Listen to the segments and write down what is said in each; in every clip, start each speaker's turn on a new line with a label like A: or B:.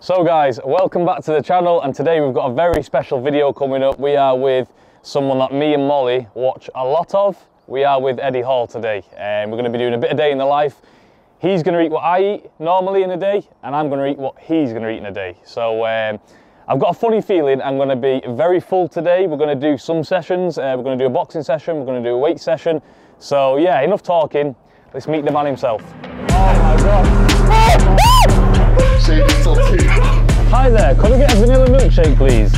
A: So guys, welcome back to the channel and today we've got a very special video coming up. We are with someone that me and Molly watch a lot of. We are with Eddie Hall today and we're going to be doing a bit of day in the life. He's going to eat what I eat normally in a day and I'm going to eat what he's going to eat in a day. So um, I've got a funny feeling I'm going to be very full today. We're going to do some sessions. Uh, we're going to do a boxing session. We're going to do a weight session. So yeah, enough talking. Let's meet the man himself. Oh my God. Hi there, could I get a vanilla milkshake please?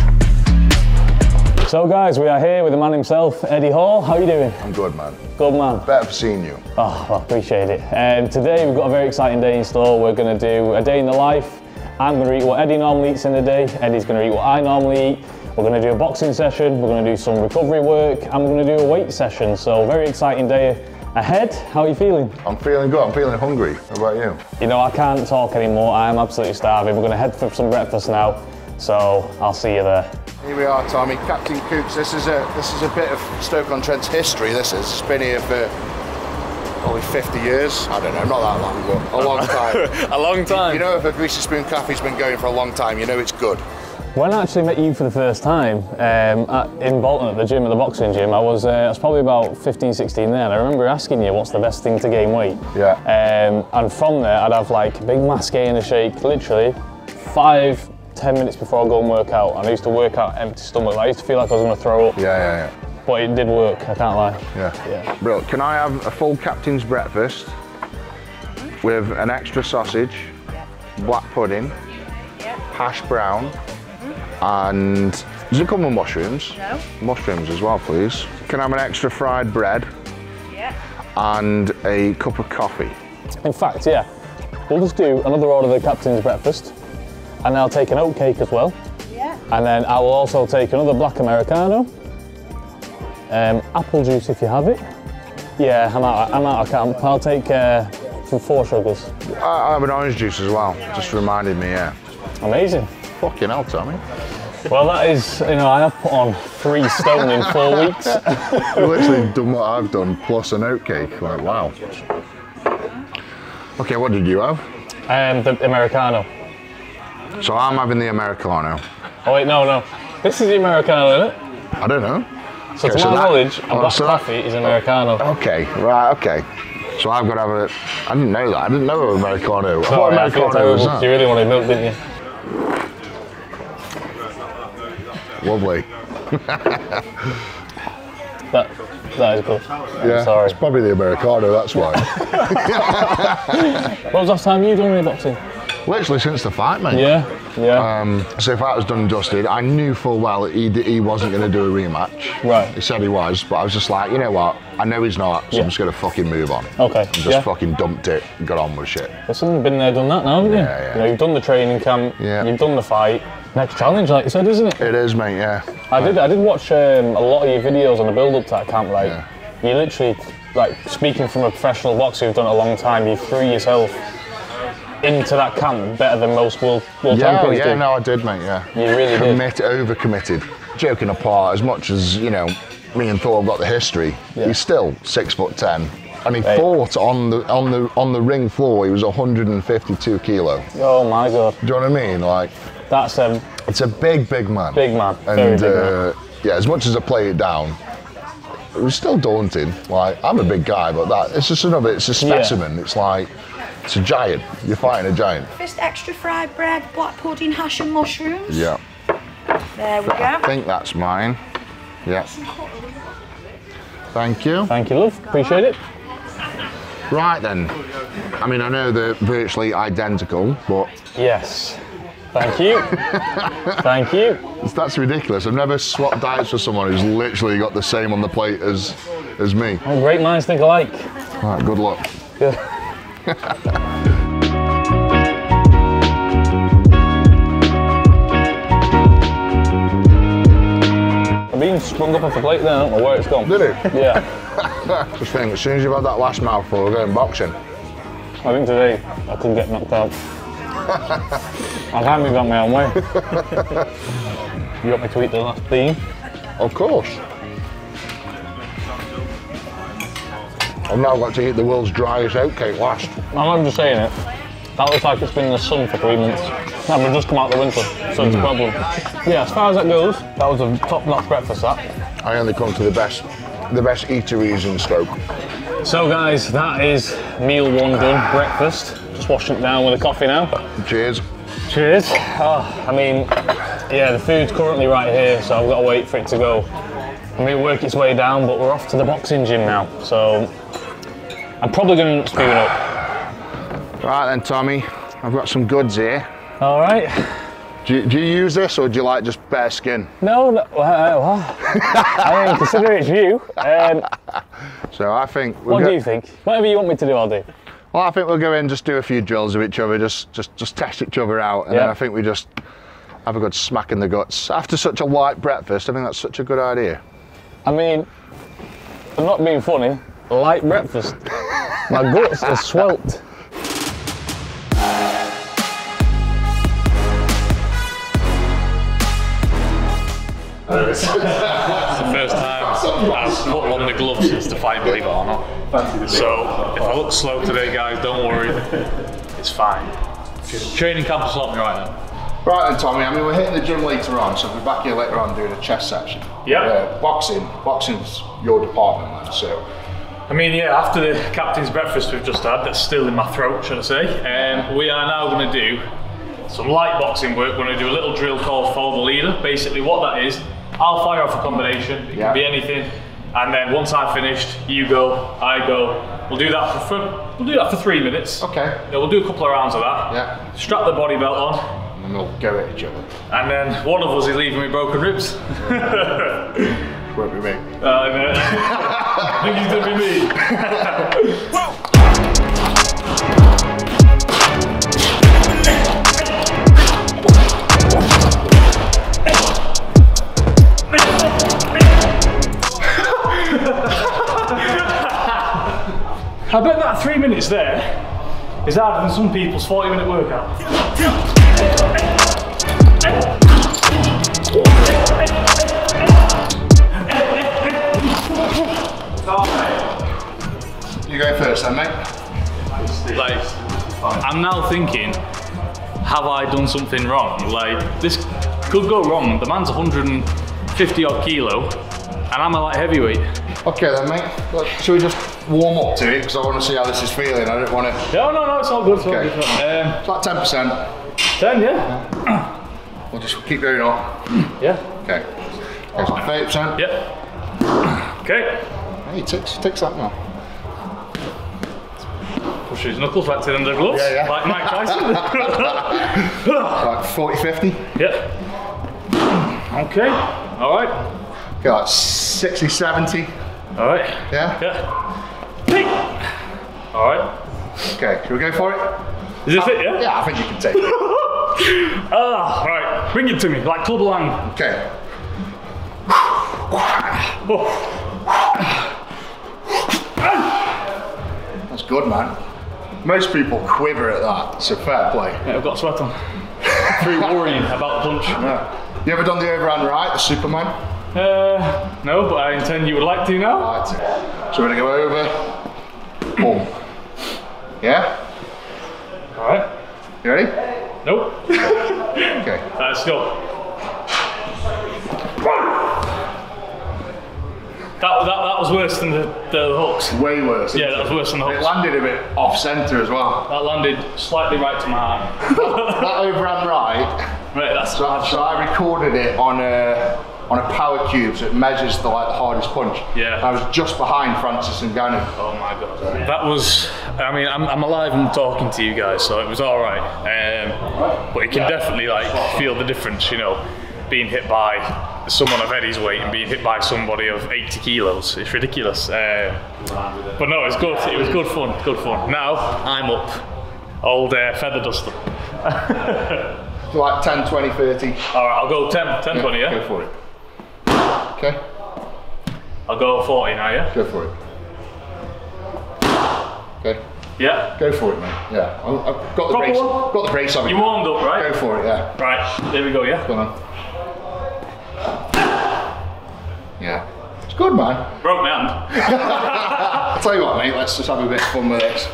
A: So guys, we are here with the man himself, Eddie Hall. How are you doing?
B: I'm good, man.
A: Good man.
B: Better for seeing you.
A: Oh, well, appreciate it. Um, today we've got a very exciting day in store. We're going to do a day in the life. I'm going to eat what Eddie normally eats in a day. Eddie's going to eat what I normally eat. We're going to do a boxing session. We're going to do some recovery work, and we're going to do a weight session. So very exciting day ahead. How are you feeling?
B: I'm feeling good. I'm feeling hungry. How about you?
A: You know, I can't talk anymore. I am absolutely starving. We're going to head for some breakfast now. So I'll see you there.
C: Here we are, Tommy. Captain Cooks. This is a this is a bit of Stoke-on-Trent's history. This is. It's been here for probably 50 years. I don't know, not that long, but a long time.
A: a long time.
C: you know, if a Greasy Spoon Cafe's been going for a long time, you know it's good.
A: When I actually met you for the first time um, at, in Bolton at the gym, at the boxing gym, I was, uh, I was probably about 15, 16 then. I remember asking you what's the best thing to gain weight.
B: Yeah.
A: Um, and from there, I'd have like a big mass gainer shake, literally five, ten minutes before I go and work out. And I used to work out empty stomach. I used to feel like I was going to throw up.
B: Yeah, yeah, yeah.
A: But it did work, I can't lie.
B: yeah.
A: Yeah.
B: Bro, can I have a full captain's breakfast with an extra sausage, black pudding, hash brown, and does it come with mushrooms?
D: No.
B: Mushrooms as well, please. Can I have an extra fried bread
D: Yeah.
B: and a cup of coffee?
A: In fact, yeah, we'll just do another order of the captain's breakfast. And I'll take an oat cake as well.
D: Yeah.
A: And then I will also take another black Americano. Um, apple juice if you have it. Yeah, I'm out, I'm out of camp. I'll take uh, four sugars.
B: I I have an orange juice as well. Just reminded me, yeah.
A: Amazing.
B: Fucking hell, Tommy.
A: Well, that is, you know, I have put on three stone in four weeks.
B: You've literally done what I've done plus an oatcake. Like, wow. Okay, what did you have?
A: Um, the Americano.
B: So I'm having the Americano.
A: Oh wait, no, no. This is the Americano, isn't it?
B: I don't know.
A: So
B: Okay,
A: to
B: so
A: my
B: that-
A: knowledge, a
B: oh,
A: black
B: so
A: coffee is Americano.
B: Okay, right, okay. So I've got to have a. I didn't know that. I didn't know Americano.
A: Sorry,
B: what Americano was
A: terrible. You really wanted milk, didn't you?
B: Lovely.
A: That, that is good.
B: Yeah,
A: sorry.
B: It's probably the Americano, that's why.
A: what was the last time you done any boxing?
B: Literally since the fight, mate.
A: Yeah, yeah.
B: Um, so if that was done and dusted, I knew full well he, he wasn't going to do a rematch.
A: Right.
B: He said he was, but I was just like, you know what? I know he's not, so
A: Yeah.
B: I'm just going to fucking move on.
A: okay.
B: And just
A: yeah.
B: fucking dumped it and got on with shit.
A: Listen, been there, done that now, haven't you?
B: Yeah, yeah.
A: You know, you've done the training camp.
B: Yeah.
A: You've done the fight. Next challenge, like you said, isn't it?
B: It is, mate, yeah.
A: I did. I did watch um, a lot of your videos on the build-up to that camp. Like,
B: Yeah.
A: you literally, like, speaking from a professional boxer who've done it a long time, you threw yourself into that camp better than most world, world
B: Yeah,
A: champions
B: yeah,
A: do.
B: no, I did, mate, yeah.
A: You really did.
B: Commit, over committed. Joking apart, as much as, you know, me and Thor have got the history,
A: Yeah.
B: he's still six foot ten. And he
A: Right.
B: fought on the on the on the ring floor. He was 152 kilo.
A: Oh my god, Do
B: you know what I mean? Like,
A: that's a
B: it's a big, big man.
A: big man.
B: And
A: Very big man.
B: uh, yeah, as much as I play it down, it was still daunting. Like, I'm a big guy, but that it's just another. It's a
A: Yeah.
B: specimen. It's like it's a giant. You're fighting a giant.
D: Just extra fried bread, black pudding, hash and mushrooms.
B: Yeah.
D: There we go.
B: I think that's mine. Yeah. Thank you.
A: Thank you, love. Appreciate it.
B: Right then. I mean, I know they're virtually identical, but
A: Yes. Thank you. Thank you.
B: that's ridiculous. I've never swapped diets with someone who's literally got the same on the plate as as me.
A: Oh, great minds think alike.
B: Right, good luck.
A: Yeah. Been sprung up off the plate there, I don't know where it's gone.
B: Did it?
A: Yeah.
B: Just think, as soon as you've had that last mouthful, we're going boxing.
A: I think today I could get knocked out. I can't move out my own way. you want me to eat the last bean?
B: Of course. I've now got to eat the world's driest oatcake last.
A: I'm just saying it. That looks like it's been in the sun for three months. I've just come out the winter, so it's a hmm. problem. Yeah, as far as that goes, that was a top-notch breakfast. That.
E: I only come to the best, the best eateries in Stoke.
A: So guys, that is meal one done, breakfast. Just washing it down with a coffee now.
E: Cheers.
A: Cheers. Oh, I mean, yeah, the food's currently right here, so I've got to wait for it to go. I mean, work its way down, but we're off to the boxing gym now, so I'm probably going to spoon up.
E: Right then, Tommy, I've got some goods here.
A: All right.
E: Do you, do you use this or do you like just bare skin?
A: No, no, uh, what? I mean, consider it's you. Um,
E: So I think we'll
A: what do you think? Whatever you want me to do, I'll do.
E: Well, I think we'll go in and just do a few drills of each other, just just just test each other out, and then I think we just have a good smack in the guts after such a light breakfast. I think that's such a good idea.
A: I mean, I'm not being funny. Light breakfast. My guts are swelt. It's the first I've put on the gloves since the fight, believe it or not. So if I look slow today, guys, don't worry. It's fine. Training camp stop me right now.
B: Right then, Tommy. I mean, we're hitting the gym later on, so we'll be back here later on doing a chest section.
A: Yeah.
B: Uh, boxing. Boxing's your department, man. So
A: I mean, yeah, after the captain's breakfast we've just had, that's still in my throat, should I say, um, we are now going to do some light boxing work. We're going to do a little drill called Follow the Leader. Basically, what that is, I'll fire off a combination, it
B: Yeah.
A: can be anything, and then once I've finished, you go, I go. We'll do that for, for we'll do that for three minutes.
B: okay.
A: Yeah, we'll do a couple of rounds of that.
B: Yeah.
A: Strap the body belt on,
B: And then we'll go at each other.
A: and then one of us is leaving with broken ribs.
B: Won't be me.
A: Uh, no. I think he's gonna be me. I bet that three minutes there is harder than some people's 40 minute workout.
B: You go first, then, mate.
A: Like, I'm now thinking, have I done something wrong? Like, this could go wrong. The man's 150 odd kilo, and I'm a light heavyweight.
B: Okay, then, mate. Look, should we just warm up to it? Because I want to see how this is feeling. I don't want to.
A: No, no, no, it's all good. It's all
B: Okay.
A: good. Um,
B: It's like ten percent.
A: 10, yeah?
B: We'll just keep going on.
A: Yeah.
B: Okay. Okay, so thirty percent.
A: Yeah. Okay.
B: Hey, he ticks, ticks that now.
A: Push his knuckles back to the end of the gloves,
B: Yeah, yeah.
A: like Mike Tyson.
B: Like 40, 50.
A: yeah. Okay. All right.
B: Got like 60, 70.
A: All right.
B: Yeah?
A: Yeah. All right.
B: Okay, should we go for it?
A: Is this it? Yeah.
B: Yeah, I think you can take it.
A: Ah. All right. Bring it to me, like Clubber Lang.
B: Okay.
A: Oh.
B: That's good, man. Most people quiver at that, so fair play.
A: Yeah, I've got sweat on. Through worrying about the punch.
B: Yeah. You ever done the overhand right, the Superman?
A: Uh, no, but I intend you would like to now.
B: Right. So we're gonna go over. Boom. Yeah?
A: All right.
B: You ready?
A: Nope.
B: Okay.
A: Uh, Let's go. That, that, that was worse than the, the hooks.
B: Way worse.
A: Yeah, that was worse than the
B: It
A: hooks.
B: landed a bit off centre as well.
A: That landed slightly right to my heart.
B: That overhand right.
A: Right, that's
B: So, I- so I recorded it on a on a power cube, so it measures the like the hardest punch.
A: Yeah.
B: I was just behind Francis Ngannou.
A: Oh my god. That was, I mean, I'm, I'm alive and talking to you guys, so it was all right. Um, but you can definitely like feel the difference, you know, being hit by someone of Eddie's weight and being hit by somebody of 80 kilos. It's ridiculous. Uh, but no, it's good. It was good fun. Good fun. Now I'm up. Old uh, feather duster.
B: Like 10, 20, 30.
A: All right, I'll go 10, 10 20, yeah?
B: Go for it. Okay,
A: I'll go 40 now, yeah?
B: go for it. Okay,
A: Yeah.
B: go for it, mate. Yeah, I've got the
A: Proper
B: brace.
A: one?
B: Got the brace on.
A: You warmed up, right?
B: Go for it. Yeah.
A: Right, there we go, yeah?
B: Go on. Yeah. It's good, man.
A: Broke my hand.
B: I'll tell you what, mate. Let's just have a bit of fun with this.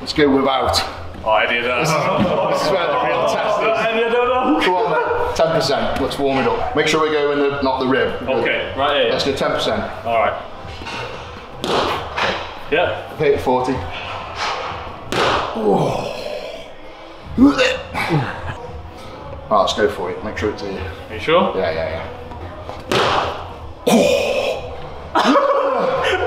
B: Let's go without.
A: Oh, I know.
B: This is where the real test is.
A: I don't know.
B: Come on, mate. Ten percent. Let's warm it up. Make sure we go in the not the rib.
A: Okay, right here.
B: Let's do ten percent.
A: All right. Yeah.
B: Hit forty. Oh. Right, let's go for it. Make sure it's here.
A: Are you sure?
B: Yeah, yeah, yeah. oh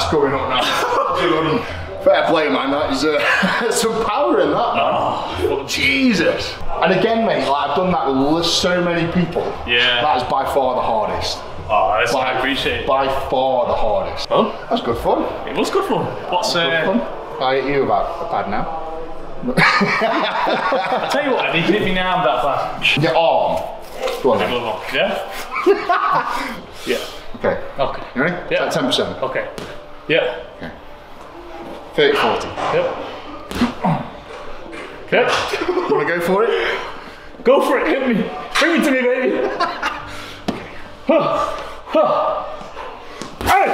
B: that's going up now. Fair play, man. That is uh, some power in that, man. Oh, Jesus. And again, mate, like I've done that with so many people.
A: Yeah.
B: That is by far the hardest.
A: Oh, that's
B: By,
A: I appreciate it.
B: By far the hardest.
A: Oh,
B: That's good fun.
A: it was good fun. What's
B: Good
A: uh?
B: fun. I hit you about a pad now.
A: I tell you what, Eddie, you can hit me now that fast.
B: Your arm. Go on then.
A: Yeah. yeah.
B: Okay.
A: Okay.
B: You ready?
A: Yeah.
B: Ten percent.
A: Okay. Yeah.
B: 30, 40.
A: Yep. Yep.
B: You wanna go for it?
A: Go for it. Hit me. Bring it to me, baby. Huh. Huh. Hey.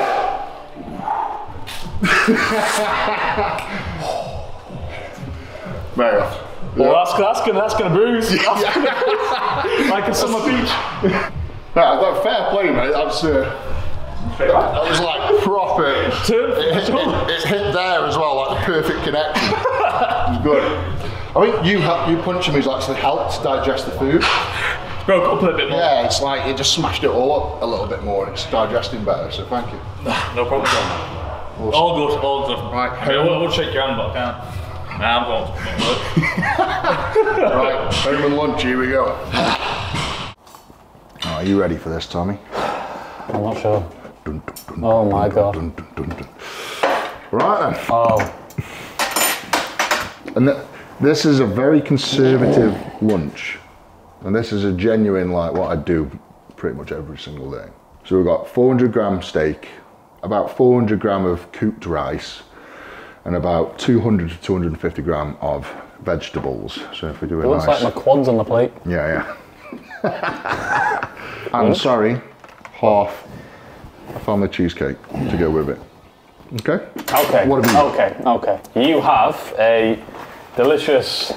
B: Very off.
A: Well, that's that's gonna that's gonna bruise. That's gonna, like a summer beach.
B: That fair play, mate. That's uh, that was like proper. It hit, it, it hit there as well, like the perfect connection. it was good. I think you help, you punching me's actually helped digest the food.
A: Broke up a bit more.
B: Yeah, it's like it just smashed it all up a little bit more. It's digesting better, so thank you.
A: No problem. All good. All good.
B: Right,
A: I, mean, I would- I would shake your hand, but I can't. Nah, I'm going. to
B: Right, home and lunch. Here we go. are you ready for this, Tommy?
A: I'm not sure.
B: Dun, dun, dun,
A: Oh my God.
B: Right then.
A: Oh.
B: And th- this is a very conservative lunch. And this is a genuine, like, what I do pretty much every single day. So we've got 400 gram steak, about 400 gram of cooked rice, and about 200 to 250 gram of vegetables. So if we do a
A: It looks
B: nice.
A: like my quads on the plate.
B: Yeah, yeah. I'm sorry, half family cheesecake to go with it. Okay?
A: Okay.
B: What have you?
A: Okay. Okay. You have a delicious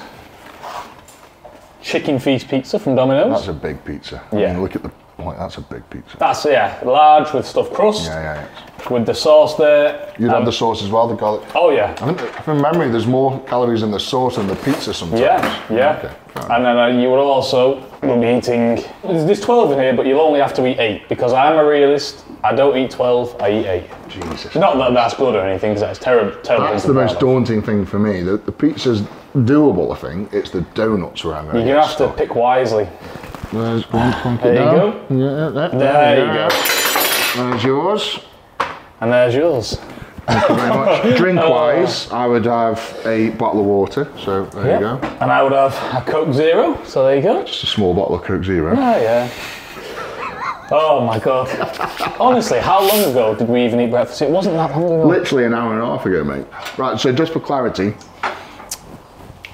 A: chicken feast pizza from Domino's.
B: That's a big pizza. I
A: Yeah.
B: mean, look at the, like, that's a big pizza.
A: That's yeah, large with stuffed crust,
B: Yeah, yeah, yeah.
A: with the sauce there.
B: You'd
A: Um,
B: have the sauce as well, the garlic.
A: Oh yeah.
B: I think, from memory, there's more calories in the sauce than the pizza sometimes.
A: Yeah, yeah.
B: Okay.
A: And then uh, you would also will be eating. There's, there's 12 in here, but you'll only have to eat eight because I'm a realist. I don't eat 12. I eat eight.
B: Jesus.
A: Not that that's good or anything, because that's terrible. Terrible.
B: That's the most daunting thing for me. The, the pizza's doable, I think. It's the donuts where I'm going
A: You're gonna have to pick wisely.
B: There's one plonk it
A: There you
B: down.
A: go.
B: Yeah, there,
A: There you go.
B: There's yours.
A: And there's yours.
B: Thank you very much. Drink wise, I would have a bottle of water. So there
A: Yep.
B: you go.
A: And I would have a Coke Zero. So there you go.
B: Just a small bottle of Coke Zero.
A: Oh yeah. Oh my god. Honestly, how long ago did we even eat breakfast? It wasn't that long ago.
B: Literally an hour and a half ago, mate. Right, so just for clarity,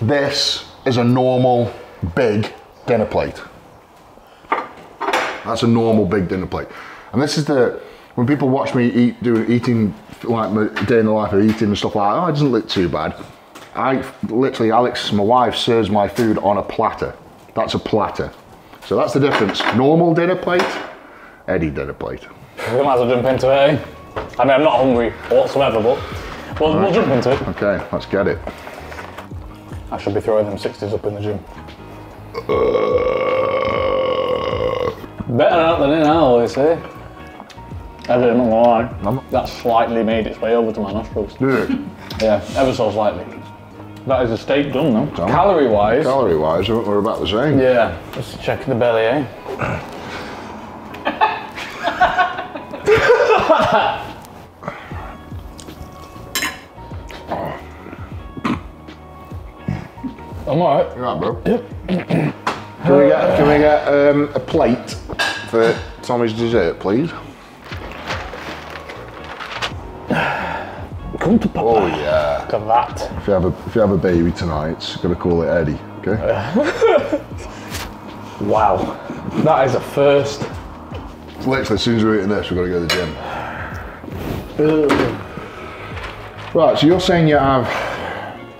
B: this is a normal big dinner plate. That's a normal big dinner plate. And this is the, when people watch me eat, do eating, like my day in the life of eating and stuff like that, oh, it doesn't look too bad. I, literally, Alex, my wife, serves my food on a platter. That's a platter. So that's the difference. Normal dinner plate, Eddie dinner plate.
A: We might as well jump into it. Eh? I mean, I'm not hungry whatsoever, but we'll, we'll jump into it.
B: Okay, let's get it.
A: I should be throwing them 60s up in the gym. Better out than in, I always say. I did, I'm not gonna lie. That slightly made its way over to my nostrils.
B: It.
A: Yeah, ever so slightly. That is a steak done though.
B: Done.
A: Calorie wise,
B: Calorie wise, we're about the same.
A: yeah, just check the belly, eh? I'm alright.
B: You right, bro? can we get can we get um, a plate for Tommy's dessert, please?
A: Come to Papa.
B: Oh yeah.
A: Look at that.
B: If you have a if you have a baby tonight, gonna call it Eddie. Okay.
A: Oh, wow. That is a first
B: Literally, as soon as we're eating this, we've got to go to the gym. Right, so you're saying you have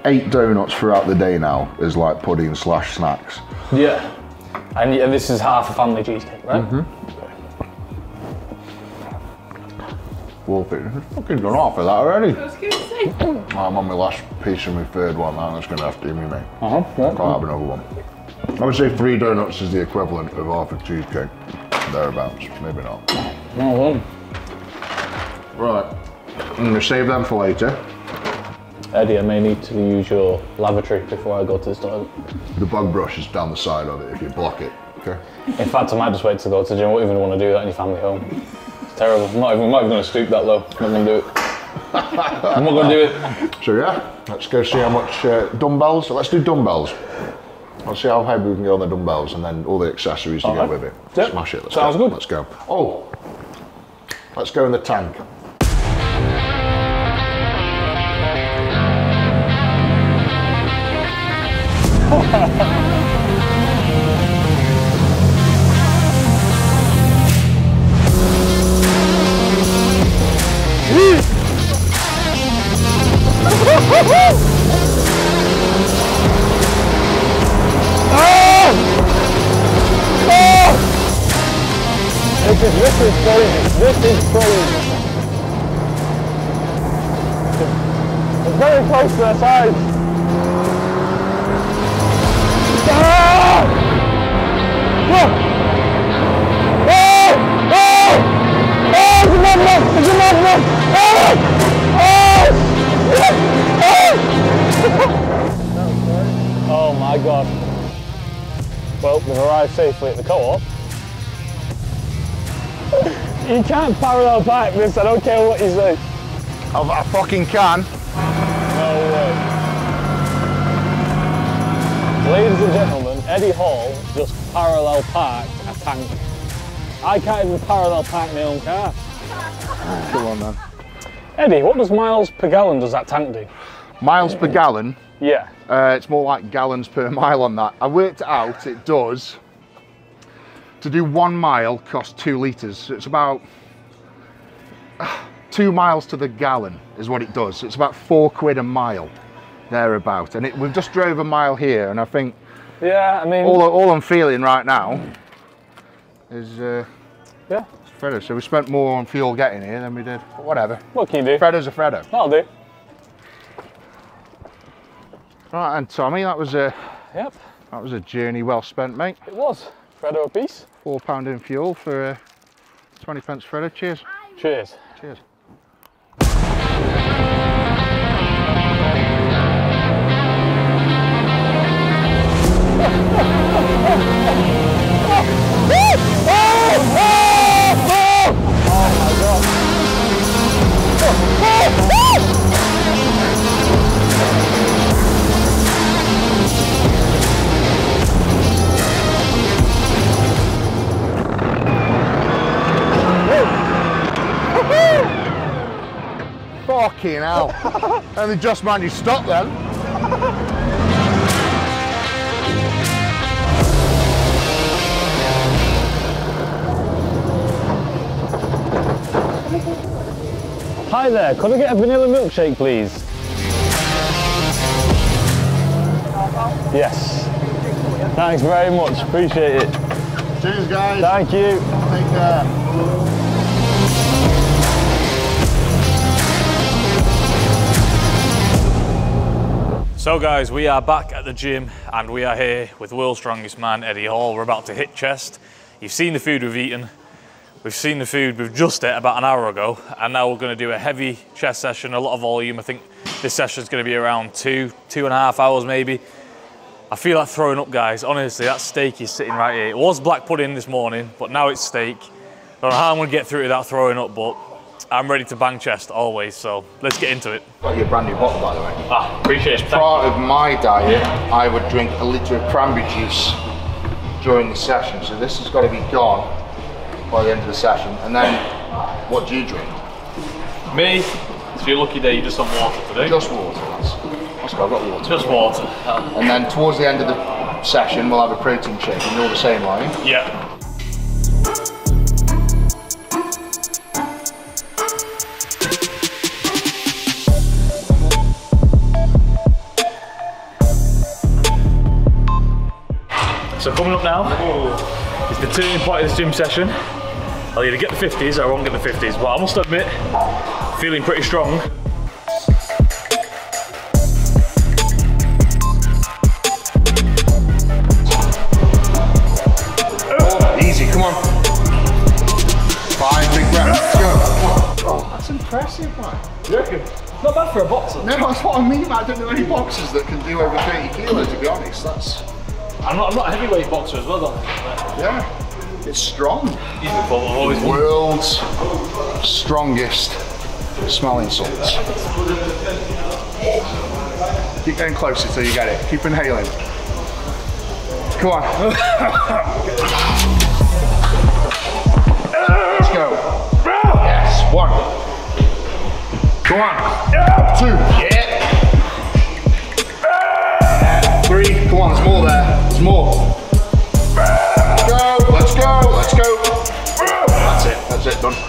B: eight donuts throughout the day now as like pudding slash snacks.
A: Yeah. And, y- and this is half a family cheesecake, right?
B: Wolf, it's fucking gone off of that already.
D: I was going to say.
B: I'm on my last piece of my third one now, that's going to have to give me, mate.
A: Uh-huh.
B: Can't have another one. I would say three donuts is the equivalent of half a cheesecake. Thereabouts, maybe not.
A: Well done.
B: Right, I'm going to save them for later.
A: Eddie, I may need to use your lavatory before I go to the toilet.
B: The bug brush is down the side of it if you block it. Okay.
A: In fact, I might just wait to go to the gym. I wouldn't even want to do that in your family home. It's terrible. I'm not even, I'm not even going to stoop that low. I'm not going to do it. I'm not going to do it.
B: So yeah, let's go see how much uh, dumbbells. Let's do dumbbells. Let's see how heavy we can go on the dumbbells and then all the accessories to go
A: Alright.
B: with it.
A: Yep.
B: Smash it. Let's
A: Sounds
B: go.
A: good.
B: Let's go. Oh, let's go in the tank.
A: This is, this is crazy. This is crazy. It's very close to the sides. Oh my god. Well, we've arrived safely at the co-op. You can't parallel park this, I don't care what you say.
B: I've, I fucking can.
A: No way. Ladies and gentlemen, Eddie Hall parallel parked a tank. I can't even parallel park my own car.
B: Come on, man.
A: Eddie, what does miles per gallon does that tank do?
B: Miles per gallon.
A: Yeah.
B: Uh, it's more like gallons per mile on that. I worked it out. It does. To do one mile costs two litres. So It's about two miles to the gallon is what it does. It's about four quid a mile, thereabout. And it, we've just drove a mile here, and I think
A: Yeah, I mean,
B: all, all I'm feeling right now is uh,
A: yeah.
B: Freddo. So we spent more on fuel getting here than we did. But whatever.
A: What can you do?
B: Freddo's a Freddo.
A: That'll do.
B: Right, and Tommy, that was a
A: Yep,
B: that was a journey well spent, mate.
A: it was. Freddo a piece.
B: Four pound in fuel for uh, 20 pence Freddo. Cheers.
A: Cheers.
B: Cheers. Fucking hell. and they just managed to stop then.
A: Hi there, could I get a vanilla milkshake, please? Yes. Thanks very much, appreciate it.
B: Cheers, guys.
A: Thank you.
B: Take care.
F: So guys, we are back at the gym and we are here with world's strongest man, Eddie Hall. We're about to hit chest. You've seen the food we've eaten. We've seen the food we've just ate about an hour ago and now we're gonna do a heavy chest session, a lot of volume. I think this session is gonna be around two, two and a half hours maybe. I feel like throwing up guys, honestly, that steak is sitting right here. It was black pudding this morning, but now it's steak. I don't know how I'm gonna get through without throwing up, but I'm ready to bang chest always, so let's get into it.
B: Got your brand new bottle, by the way.
F: Ah, appreciate it.
B: Part of my diet, I would drink a litre of cranberry juice during the session. So this has got to be gone by the end of the session. And then, what do you drink?
F: Me? if you're lucky day, you just on water today.
B: Just water, that's, that's good, I've got water.
F: Just water.
B: And then towards the end of the session, we'll have a protein shake, and you're the same, are you?
F: Yeah.
A: So coming up now is the turning point of this gym session. Oh, I'll either get the 50s or I won't get the 50s, but I must admit, feeling pretty strong.
B: Easy, come on. Five big breaths. Go. Oh, that's impressive, man.
A: You reckon? Not bad for a boxer.
B: No, that's what I mean. man. I don't know any boxers that can do over 30 kilos, to be honest. That's,
A: I'm not, I'm not a heavyweight boxer as well though.
B: yeah, it's strong.
A: Easy, but I've always.
B: World's strongest smelling salts. Keep getting closer till you get it. Keep inhaling. Come on. Let's go. Yes, one. Come on. Two. Yeah.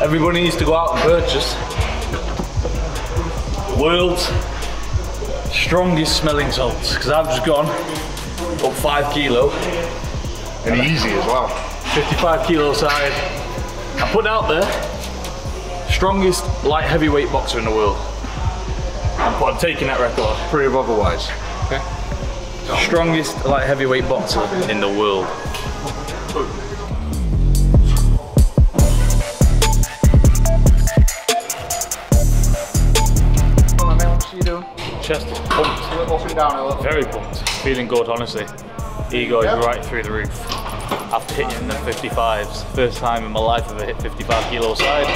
A: Everybody needs to go out and purchase world's strongest smelling salts because I've just gone up five kilo,
B: And easy as well.
A: 55 kilo side. I put out there, strongest light heavyweight boxer in the world. I'm, I'm taking that record.
B: Prove otherwise. Okay.
A: Strongest light heavyweight boxer in the world. Chest is pumped.
B: Up and down a little.
A: Very pumped. Feeling good, honestly. Ego
B: Yeah.
A: is right through the roof. After hitting the 55s. First time in my life I've hit 55 kilo side.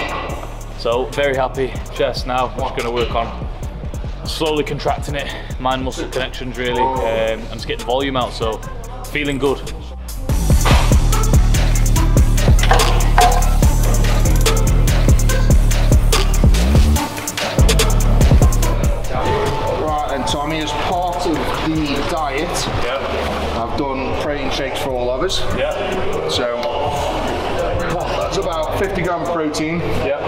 A: So very happy. Chest now. I'm just going to work on slowly contracting it. Mind muscle connections really. Um, and just getting the volume out. So feeling good.
B: For all of us.
A: Yeah.
B: So that's about 50 gram of protein
A: Yeah.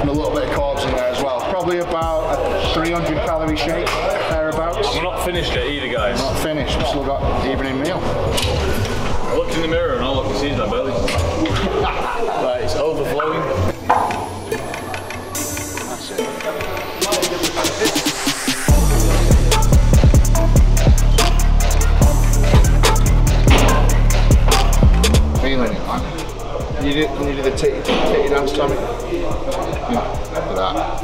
B: and a little bit of carbs in there as well. Probably about a 300 calorie shake, thereabouts.
A: We're not finished yet either, guys.
B: Not finished, we've still got evening meal.
A: I looked in the mirror and all I can see is my belly. right, it's overflowing.
B: You do, you do the titty, titty dance, Tommy? Look at that.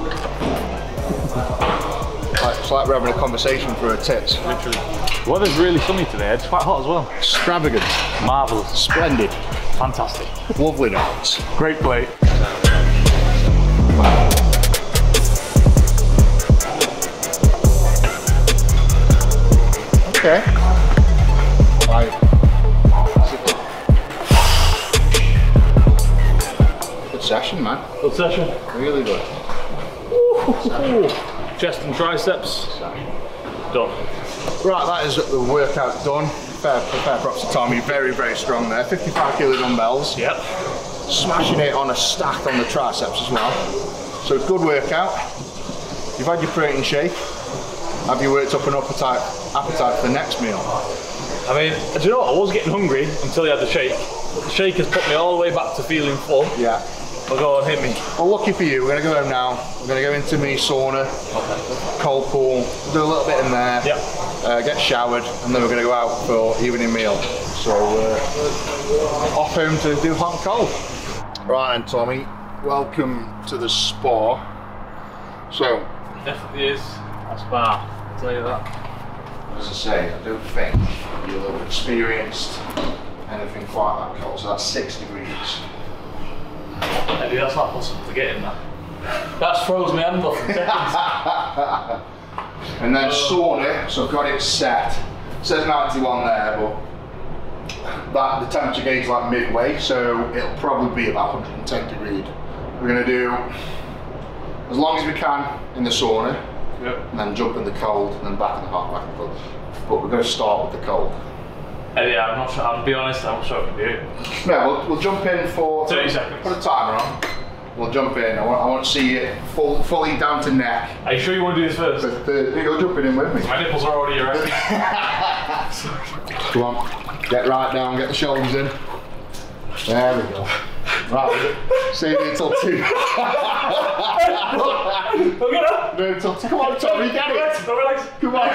B: Like, it's like we're having a conversation for her tits.
A: Literally. The weather's really sunny today. It's quite hot as well.
B: Extravagant,
A: Marvellous.
B: splendid,
A: Fantastic.
B: lovely notes.
A: Great plate.
B: Okay. Session, man.
A: Good session.
B: Really good.
A: Chest and triceps. Done.
B: Right, that is the workout done. Fair, fair props to Tommy. Very, very strong there. 55 kilo dumbbells.
A: Yep.
B: Smashing it on a stack on the triceps as well. So good workout. You've had your protein shake. Have you worked up an appetite, appetite for the next meal?
A: I mean, do you know what? I was getting hungry until you had the shake. The shake has put me all the way back to feeling full.
B: Yeah.
A: Well, go on, hit me.
B: Well, lucky for you, we're going to go home now. We're going to go into me sauna, cold pool, do a little bit in there,
A: Yep.
B: uh, get showered, and then we're going to go out for evening meal. So, uh, off home to do hot and cold. Right, and Tommy, welcome to the spa. So,
A: Definitely is a spa. I'll tell you that.
B: as I say, I don't think you'll have experienced anything quite that cold. So that's six degrees.
A: Maybe that's not possible to get in that. That's froze me hand off seconds.
B: And then sauna, so I've got it set. It says 91 there, but that the temperature gauge is like midway, so it'll probably be about 110 degrees. We're gonna do as long as we can in the sauna,
A: yep.
B: and then jump in the cold, and then back in the hot, back the cold. But we're gonna start with the cold.
A: Uh, yeah, I'm not sure. I'll be honest, I'm not sure I can do it.
B: No, we'll, we'll jump in for
A: 30 seconds.
B: Put a timer on. We'll jump in. I want, I want to see it full, fully down to neck.
A: Are you sure you want to do this first?
B: But the, you're jumping in with me.
A: My nipples are already erect.
B: Come on. Get right down, get the shoulders in. There we go. Right, save it until two. No, until two. Come on, Tommy, get it. Come on.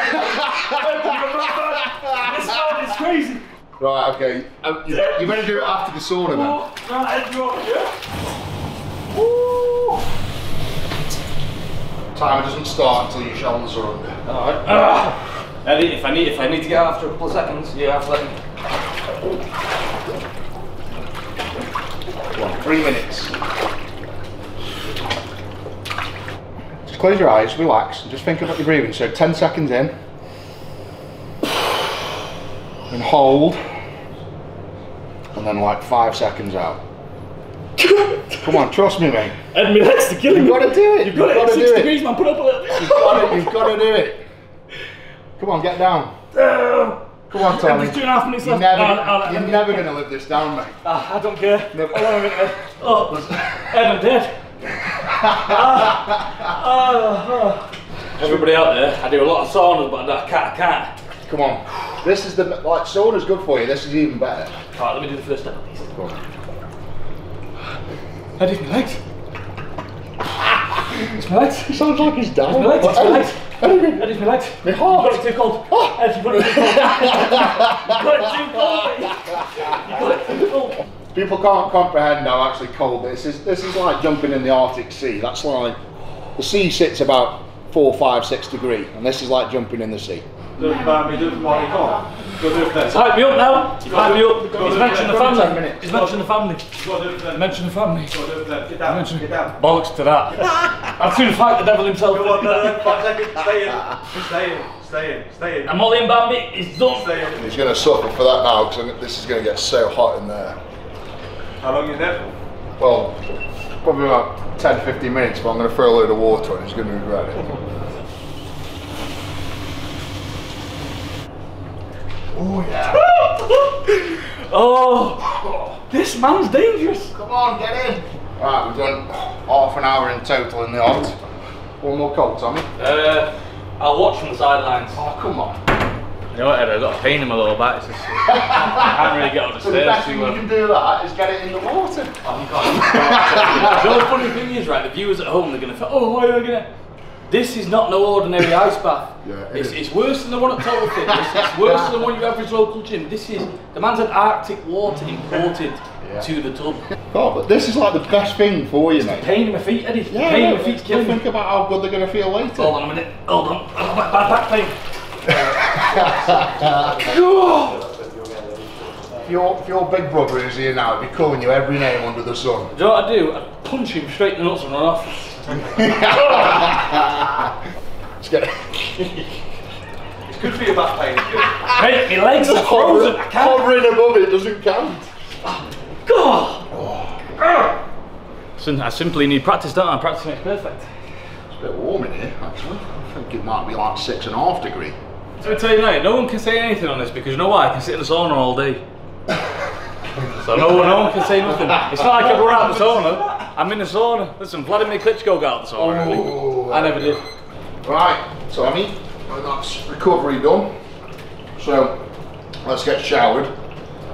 A: This man is crazy.
B: Right, okay. Um, you, you better do it after the sauna then. Timer doesn't start until your shoulders are under.
G: Eddie, if I need if I need to get out after a couple of seconds, you have to let me.
B: Come on, three minutes. Just close your eyes, relax, and just think about your breathing. So 10 seconds in. And hold. And then like five seconds out. Come on, trust me, mate.
A: And my legs to kill
B: You've got to do it.
A: You've got it
B: You've
A: at
B: got to
A: six
B: do it.
A: degrees, man. Put up a little bit.
B: You've got it. You've got to do it. Come on, get down. Come on, Tommy.
A: There's two and a half minutes
B: You're
A: left.
B: never,
A: I'll- I'll-
B: you're
A: I'll-
B: never going to live this down, mate.
A: Ah, I don't care.
B: Never.
A: Hold on a minute. Oh, Ed, I'm dead. Ah, ah. Everybody out there, I do a lot of saunas, but I can't. I can't.
B: Come on. This is the like sauna's good for you. This is even better.
A: Alright, let me do the first step. please.
B: Go on.
A: Ed, it's my legs. It's my legs.
B: He sounds like he's down.
A: My legs. It's my legs.
B: Anyway,
A: Ed, it's my legs.
B: My
A: You've
B: heart.
A: got it too cold. Ed, you've got it too cold. You've got it too cold. You've got it too cold.
B: People can't comprehend how actually cold this is. This is like jumping in the Arctic Sea. That's like the sea sits about four, five, six degree, and this is like jumping in the sea.
A: It's hype me up now. It's hype me up. He's mentioned the family. He's mentioned the family. He's mentioned the family. Mentioned bollocks to that. I'd sooner fight the devil himself. I'm all in, Bambi. It's done.
B: He's going to suffer for that now because this is going to get so hot in there.
F: How long is that?
B: Well, probably about 10, 15 minutes, but I'm going to throw a load of water on. He's going to regret it. Oh yeah.
A: Oh, this man's dangerous.
B: Come on, get in. Right, we've done half an hour in total in the hot. One more cold, Tommy.
A: Uh, I'll watch from the sidelines.
B: Oh, come on.
A: You know what, Ed? I've got to pain in my little back. It's just, I can't really get up the
B: So the best thing you can do that is get it in the water.
A: You know, the funny thing is, right, the viewers at home, they're going to think, oh, why are you going to... This is not no ordinary ice bath.
B: Yeah, it
A: it's, it's worse than the one at Total Fitness. It's worse than the one you your average local gym. This is... The man's had Arctic water imported to the tub.
B: Oh, but this is like the best thing for you, it's mate.
A: Pain in my feet, Eddie.
B: Yeah,
A: pain in my feet's
B: but
A: killing
B: think about how good they're going to feel later.
A: Hold on a minute. Hold on. I've got bad back pain.
B: If your, if your big brother is here now, he'd be calling you every name under the sun.
A: Do you know what I do? I punch him straight in the nuts and run off.
B: Let's get it.
F: It's good for your back pain. It's good.
A: Mate, my legs are frozen. I can't.
B: Hovering above it doesn't count. God.
A: I simply need practice, don't I? Practice makes perfect.
B: It's a bit warm in here, actually. I think it might be like six and a half degree.
A: So I tell you now, no one can say anything on this because you know why? I can sit in the sauna all day. so no one, no one can say nothing. It's not like I run out of the sauna. I'm in the sauna. Listen, Vladimir Klitschko got out of the sauna. I think.
B: Oh,
A: I never did.
B: Right, Tommy, well, that's recovery done. So, let's get showered.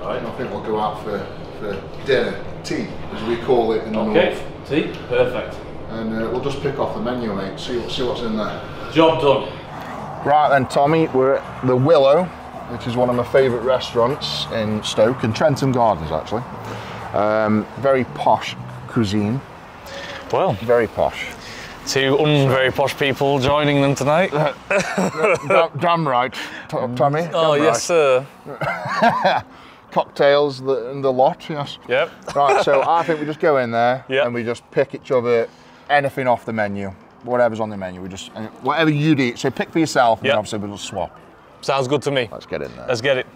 B: Alright, I think we'll go out for, for dinner, tea, as we call it in the
A: Okay,
B: north.
A: see? Perfect.
B: And uh, we'll just pick off the menu, mate, see, see what's in there.
A: Job done.
B: Right then, Tommy, we're at the Willow, which is one of my favourite restaurants in Stoke, in Trentham Gardens, actually. Um, very posh cuisine,
G: Well,
B: very posh.
G: two un-very posh people joining them tonight.
B: damn, right, Tommy.
G: Oh,
B: damn
G: yes, sir.
B: Cocktails and the lot, yes.
G: Yep.
B: Right, so I think we just go in there
G: Yep.
B: and we just pick each other anything off the menu, whatever's on the menu. We just whatever you'd eat. So pick for yourself, and
G: Yep.
B: obviously we'll swap.
G: Sounds good to me.
B: Let's get in there.
G: Let's get it.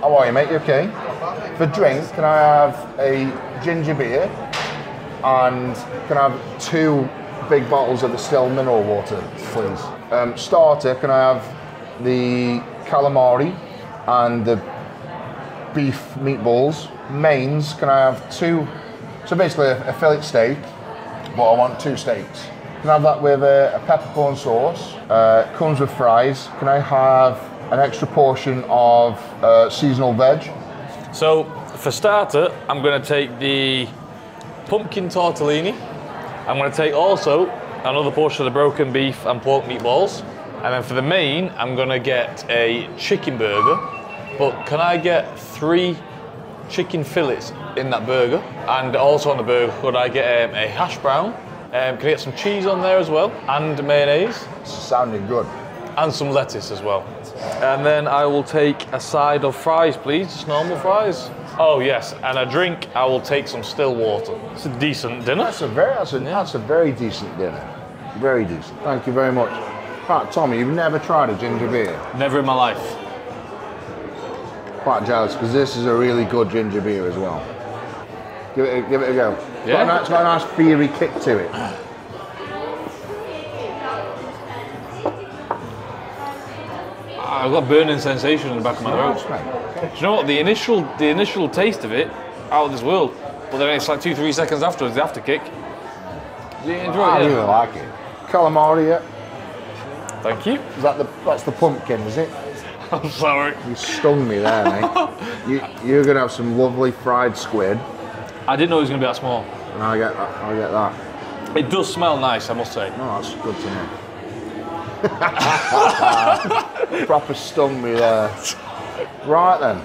B: How are you, mate? You okay? For drink, can I have a ginger beer and can I have two big bottles of the still mineral water, please? Um, starter, can I have the calamari and the beef meatballs? Mains, can I have two? So basically a, fillet steak, but I want two steaks. Can I have that with a, a peppercorn sauce? Uh, comes with fries. Can I have an extra portion of uh, seasonal veg.
A: So for starter, I'm going to take the pumpkin tortellini. I'm going to take also another portion of the broken beef and pork meatballs. And then for the main, I'm going to get a chicken burger. But can I get three chicken fillets in that burger? And also on the burger, could I get um, a hash brown? Um, can I get some cheese on there as well? And mayonnaise?
B: Sounding good.
A: And some lettuce as well. And then I will take a side of fries, please, just normal fries. Oh yes, and a drink. I will take some still water. It's a decent dinner.
B: That's a very that's a, that's a very decent dinner. Very decent. Thank you very much. Right, Tommy, you've never tried a ginger beer.
A: Never in my life.
B: Quite jealous because this is a really good ginger beer as well. Give it, a, give it a go. It's got,
A: Yeah?
B: a, nice- it's got a nice fiery kick to it.
A: I've got a burning sensation in the back of my throat. Do you know what? The initial, the initial taste of it, out of this world. But then it's like two, three seconds afterwards, the after kick. Do you enjoy
B: I
A: it?
B: I really
A: Yeah.
B: like it. Calamari, yeah.
A: Thank you.
B: Is that the that's the pumpkin, is it?
A: I'm sorry.
B: You stung me there, mate. you, you're gonna have some lovely fried squid,
A: I didn't know it was going to be that small.
B: and I get that. I get that.
A: It does smell nice, I must say.
B: No, that's good to know. Proper stung me there. Right then.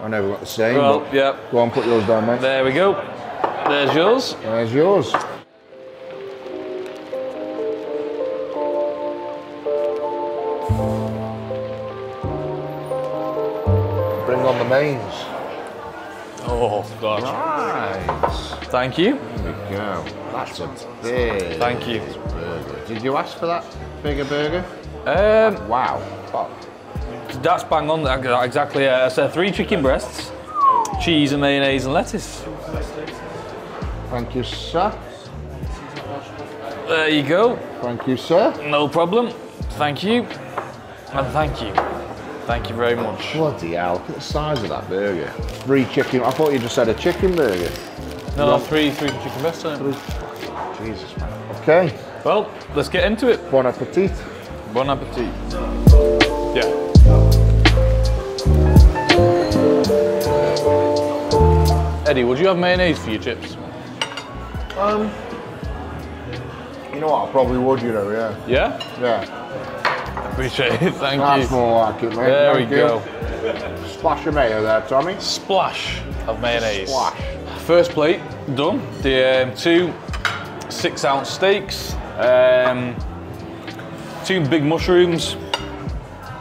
B: I know we've got the same.
A: Well, yeah.
B: Go on, put yours down, mate.
A: There we go. There's yours.
B: There's yours. Bring on the mains.
A: Oh, gosh.
B: Nice.
A: Thank you.
B: There we go. That's a big
A: Thank you.
B: Did you ask for that bigger burger?
A: Um,
B: Wow.
A: That's bang on. Exactly. Uh, so three chicken breasts, cheese and mayonnaise and lettuce.
B: Thank you, sir.
A: There you go.
B: Thank you, sir.
A: No problem. Thank you. And thank you. Thank you very much.
B: Bloody hell, look at the size of that burger. Three chicken, I thought you just said a chicken burger.
A: No, three, three chicken breasts. it.
B: Jesus, man. Okay,
A: Well, let's get into it.
B: bon appetit.
A: Bon appetit. Yeah. Eddie, would you have mayonnaise for your chips?
B: Um, you know what, I probably would, you know, yeah.
A: Yeah?
B: Yeah,
A: Appreciate it. Thank
B: that's
A: you.
B: more like it, mate.
A: There
B: Thank
A: we
B: you.
A: go.
B: Splash of mayo there, Tommy.
A: Splash of mayonnaise.
B: Splash.
A: First plate done. The um, two six ounce steaks, um, two big mushrooms.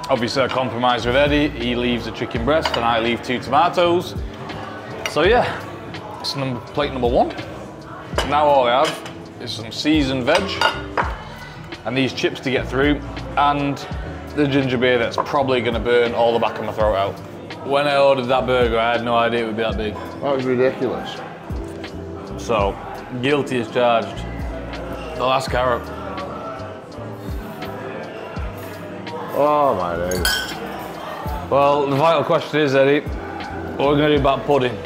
A: Obviously, I compromise with Eddie. He leaves a chicken breast, and I leave two tomatoes. So yeah, it's number, plate number one. Now all I have is some seasoned veg and these chips to get through, and the ginger beer that's probably going to burn all the back of my throat out. When I ordered that burger, I had no idea it would be that big.
B: That was ridiculous.
A: So, guilty as charged. The last carrot.
B: Oh my days.
A: Well, the vital question is, Eddie, what are we going to do about pudding?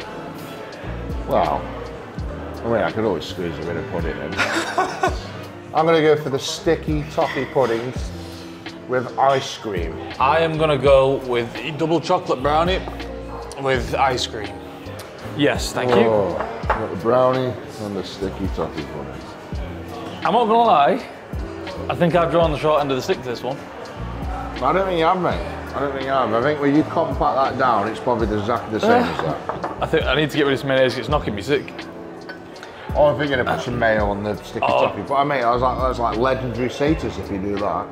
B: Well, I mean, I could always squeeze a bit of pudding in. I'm gonna go for the sticky toffee puddings with ice cream.
A: I am going to go with a double chocolate brownie with ice cream. Yes, thank you.
B: Oh, got the brownie and the sticky toffee pudding.
A: I'm not going to lie, I think I've drawn the short end of the stick to this one.
B: I don't think you have, mate. I don't think you have. I think when you compact that down, it's probably exactly the same as that.
A: I think I need to get rid of this mayonnaise, it's knocking me sick.
B: Oh, I'm thinking of put some mayo on the sticky
A: Oh.
B: toffee. But I mean, I was like, that's like legendary status if you do that.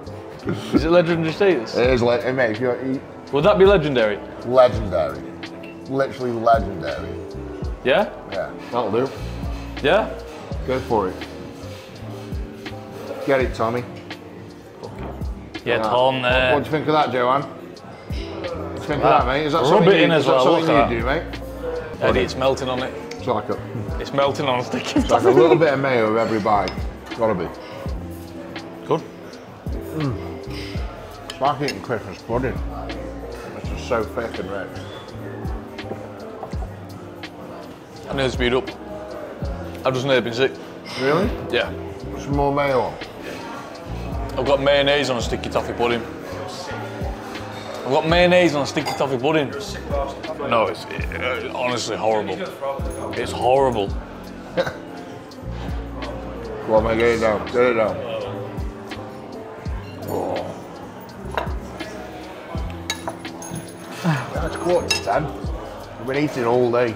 A: Is it legendary status?
B: It is, le- hey, mate, if you're eat
A: Would that be legendary?
B: legendary, literally legendary.
A: Yeah?
B: Yeah, that'll do.
A: Yeah?
B: Go for it. Get it, Tommy.
A: Yeah,
B: Yeah.
A: Tom
B: What uh,
A: there.
B: do you think of that, Joanne? What do you think of that, mate? Is that
A: Rub
B: something
A: it in
B: you,
A: as
B: that
A: well,
B: something
A: look
B: you do, mate?
A: Eddie, it's melting on it.
B: It's like a,
A: It's melting on a stick.
B: it's like a little bit of mayo with every bite. Gotta be.
A: Good.
B: It's like eating Christmas pudding. It's just so thick and rich.
A: I nearly speed up. I've just nearly been sick.
B: Really?
A: Yeah.
B: Some more mayo on.
A: I've got mayonnaise on a sticky toffee pudding. I've got mayonnaise on a sticky toffee pudding. No, it's uh, honestly horrible. It's horrible.
B: Go on, mate, get it down. Get it down. That's quarter to ten. We've been eating all day.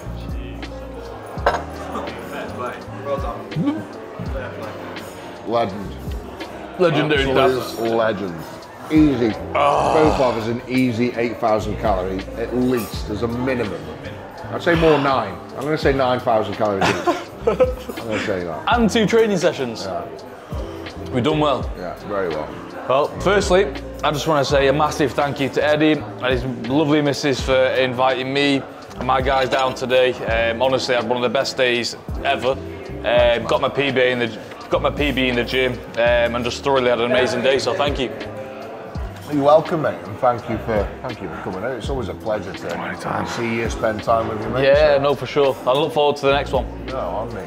B: Legend.
A: Legendary
B: Absolute legend. Easy. Both of us an easy 8,000 calorie, at least, as a minimum. I'd say more nine. I'm going to say 9,000 calories each. I'm going to say that.
A: And two training sessions. We've done well.
B: Yeah, very well.
A: Well, firstly, I just want to say a massive thank you to Eddie and his lovely missus for inviting me and my guys down today. Um, honestly, I had one of the best days ever. Um, got my PB in the got my PB in the gym um, and just thoroughly had an amazing day. So thank you.
B: You're welcome, mate, and thank you for thank you for coming out. It's always a pleasure to see you, spend time with you, mate.
A: Yeah, no, for sure. I look forward to the next one.
B: No, on me.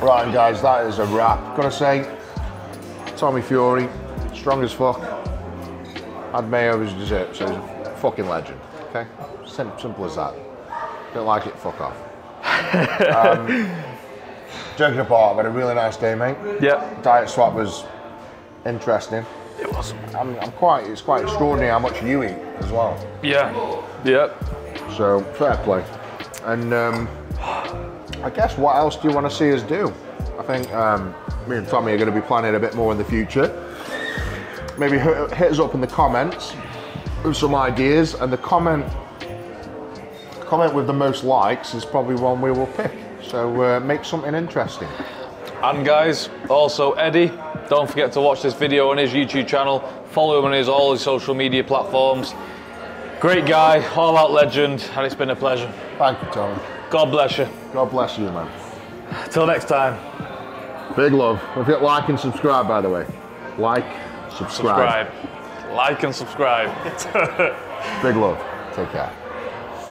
B: Right, guys, that is a wrap. Gotta say, Tommy Fury, strong as fuck. Had mayo as dessert, so he's a fucking legend. Okay, Sim- simple as that. Don't like it, fuck off. um, joking apart, I've had a really nice day, mate.
A: Yeah,
B: Diet swap was interesting.
A: it was.
B: I'm, I'm quite. It's quite extraordinary how much you eat as well.
A: Yeah, yeah.
B: So fair play. And um, I guess what else do you want to see us do? I think um, me and Tommy are going to be planning a bit more in the future. Maybe hit, hit us up in the comments with some ideas, and the comment comment with the most likes is probably one we will pick. So uh, make something interesting.
A: And guys, also Eddie, don't forget to watch this video on his YouTube channel. Follow him on his all his social media platforms. Great guy, all out legend, and it's been a pleasure.
B: Thank you, Tommy.
A: God bless you.
B: God bless you, man.
A: Till next time,
B: Big love. Don't forget like and subscribe, by the way. Like, subscribe.
A: subscribe. Like and subscribe.
B: Big love. Take care.